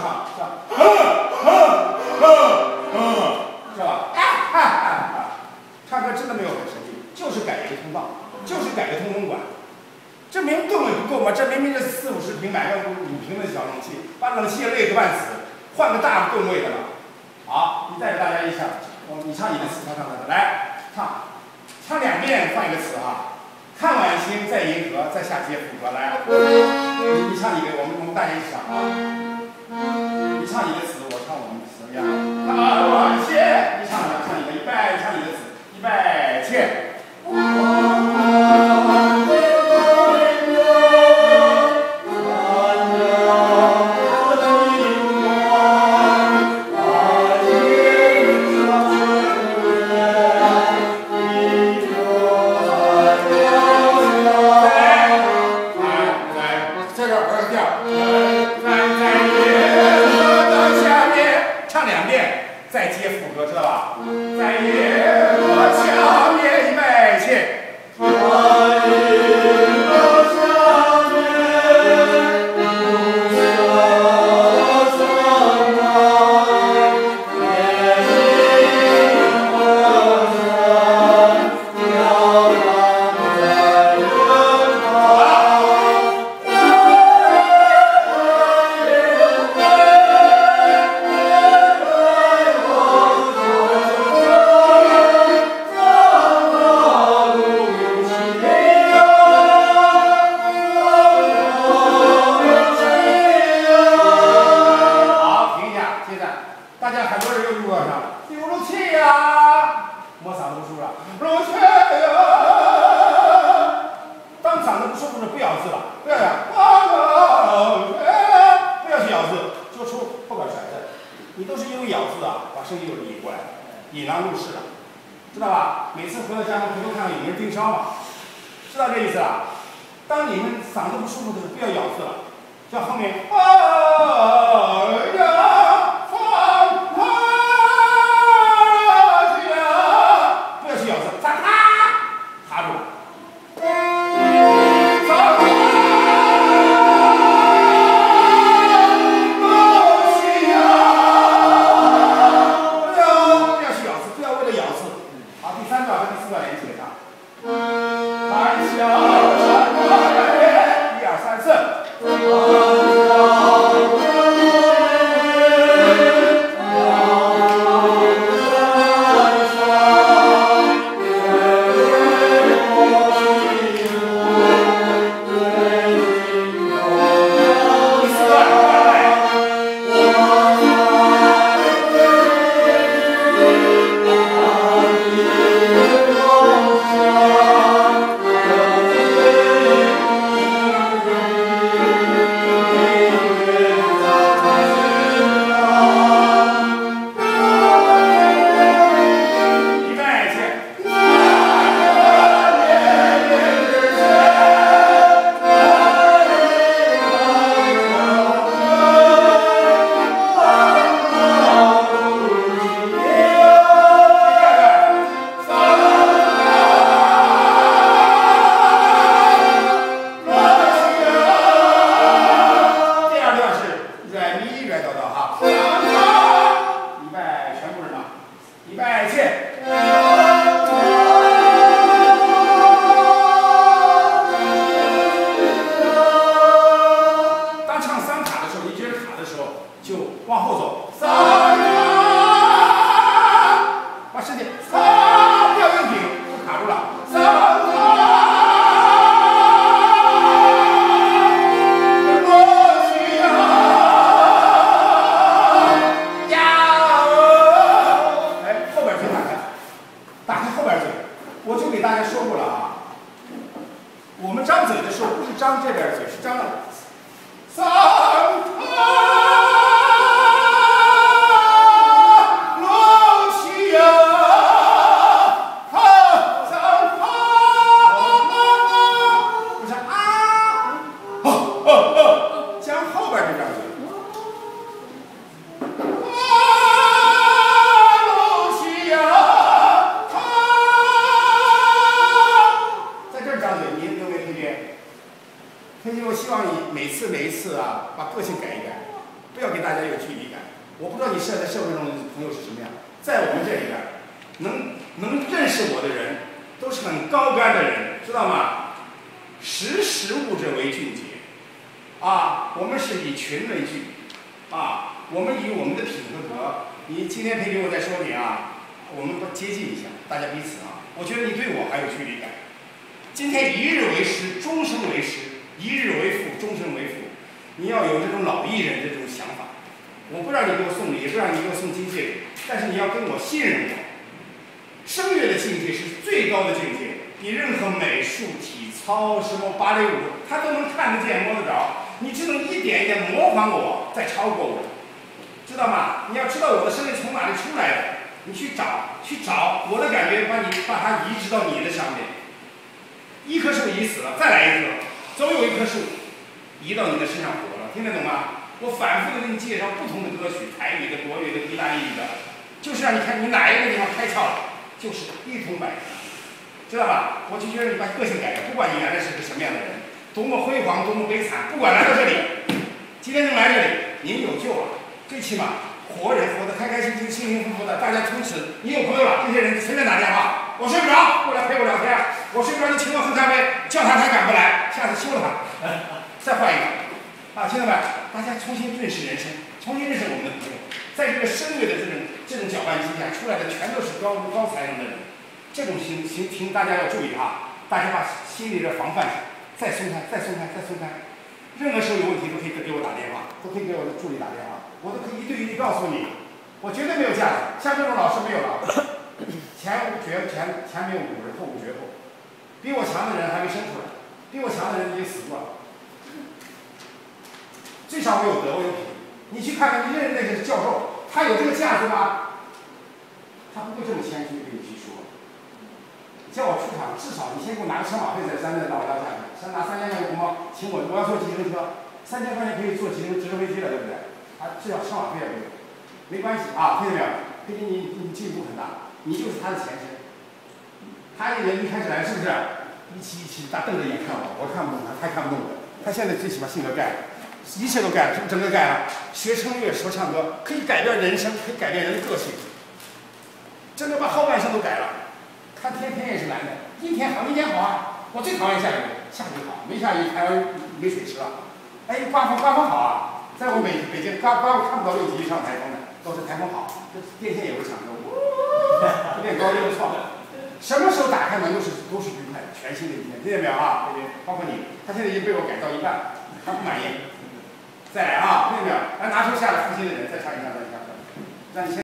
这样唱，这样，是吧？唱歌真的没有很神奇，就是改一个通道，就是改个通风管。这明吨位不够吗？这明明是四五十平、买个五五平的小冷气，把冷气也累个半死，换个大吨位的吧。好，你带着大家一下，我你唱你的词，他唱他的，来唱，唱两遍换一个词哈。看晚星在银河，再下接副歌来。你你唱一个，我们我们大家一起唱啊。你唱你的词，我唱我们的词，呀。看晚星，你唱两唱一个，预备，唱你的词，预备，起。这个儿调，再接副歌，知道吧？在夜的下引狼入室了，知道吧？每次回到家门回头看到有没有人盯梢嘛，知道这意思啊？当你们嗓子不舒服的时候，不要咬字了。叫后面啊一二三四。每次每一次啊把个性改一改不要给大家有距离感。我不知道你现在社会上的朋友是什么样在我们这里边能能认识我的人都是很高端的人知道吗？识时务者为俊杰。啊我们是以群为聚。啊我们以我们的品格格你今天陪礼我再说你啊我们不接近一下大家彼此啊。我觉得你对我还有距离感。今天一日为师终生为师。一日为父，终身为父。你要有这种老艺人这种想法。我不让你给我送礼，也不让你给我送金戒指，但是你要跟我信任我。声乐的境界是最高的境界，比任何美术、体操、什么芭蕾舞，他都能看得见、摸得着。你只能一点一点模仿我，再超过我，知道吗？你要知道我的声音从哪里出来的，你去找，去找我的感觉，把你把它移植到你的上面。一棵树已死了，再来一棵，总有一棵树移到你的身上活了，听得懂吗？我反复的给你介绍不同的歌曲，台语的、国语的、意大利语的，就是让你看你哪一个地方开窍了，就是一通百通，知道吧？我就觉得你把个性改了，不管你原来是个什么样的人，多么辉煌，多么悲惨，不管来到这里，今天能来这里，您有救了，最起码活人活得开开心心、幸幸福福的，大家从此你有朋友了，这些人随便打电话，我睡不着，过来陪我聊天。我睡不着，你请我喝咖啡，叫他他敢不来，下次休了他，再换一个，啊，兄弟们，大家重新认识人生，重新认识我们的朋友，在这个声乐的这种这种搅拌机下出来的全都是高高才能的人，这种情情情大家要注意哈，大家把心里的防范再松开，再松开，再松开，任何时候有问题都可以给我打电话，都可以给我的助理打电话，我都可以一对一的告诉你，我绝对没有架子，像这种老师没有了，前无绝前前没有古人，后无。比我强的人还没生出来，比我强的人已经死过了。最少我有德，我有品。你去看看，你认识那些教授，他有这个架子吗？他不会这么谦虚跟你去说。叫我出场，至少你先给我拿个车马费在三到我家下去，先拿三千块钱红包，请我，我要坐计程车，三千块钱可以坐直升直升飞机了，对不对？他至少车马费也没有，没关系啊，听见没有？飞机你你进步很大，你就是他的前身。他这人一开始来是不是一起一起大瞪着眼看我，我看不懂他，他看不懂我。他现在最起码性格改了，一切都改了，是不是整个改了？学声乐，说唱歌，可以改变人生，可以改变人的个性。真的把后半生都改了。看天天也是蓝的，阴天好，阴天好啊。我最讨厌下雨，下雨好，没下雨台湾没水吃了。哎，刮风刮风好啊，在我北北京刮刮看不到六级以上台风的，都是台风好，这电线也会抢救，这变高音不错。什么时候打开门都是都是愉快的，全新的一天，听见没有啊？包括你，他现在已经被我改造一半，他不满意，再来啊，听见没有？来拿出下来负心的人，再唱一下，再唱，让你先。